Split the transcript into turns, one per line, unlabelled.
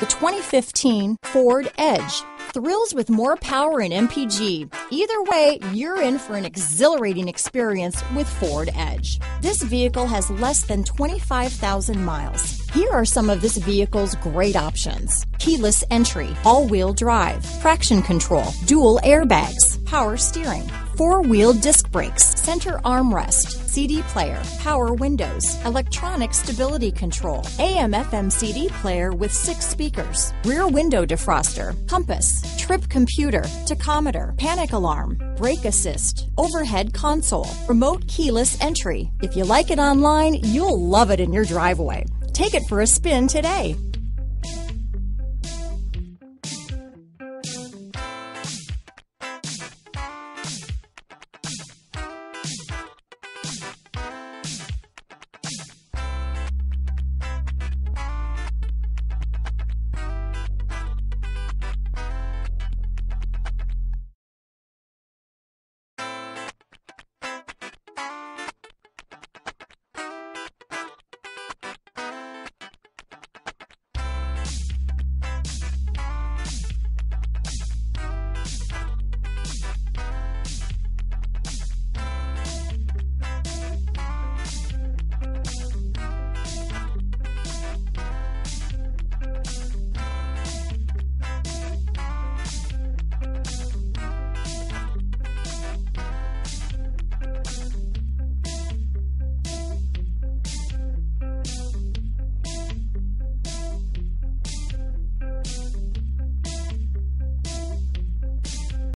The 2015 Ford Edge. Thrills with more power and MPG. Either way, you're in for an exhilarating experience with Ford Edge. This vehicle has less than 25,000 miles. Here are some of this vehicle's great options. Keyless entry, all-wheel drive, traction control, dual airbags, power steering, four-wheel disc brakes, center armrest, CD player, power windows, electronic stability control, AM FM CD player with six speakers, rear window defroster, compass, trip computer, tachometer, panic alarm, brake assist, overhead console, remote keyless entry. If you like it online, you'll love it in your driveway. Take it for a spin today.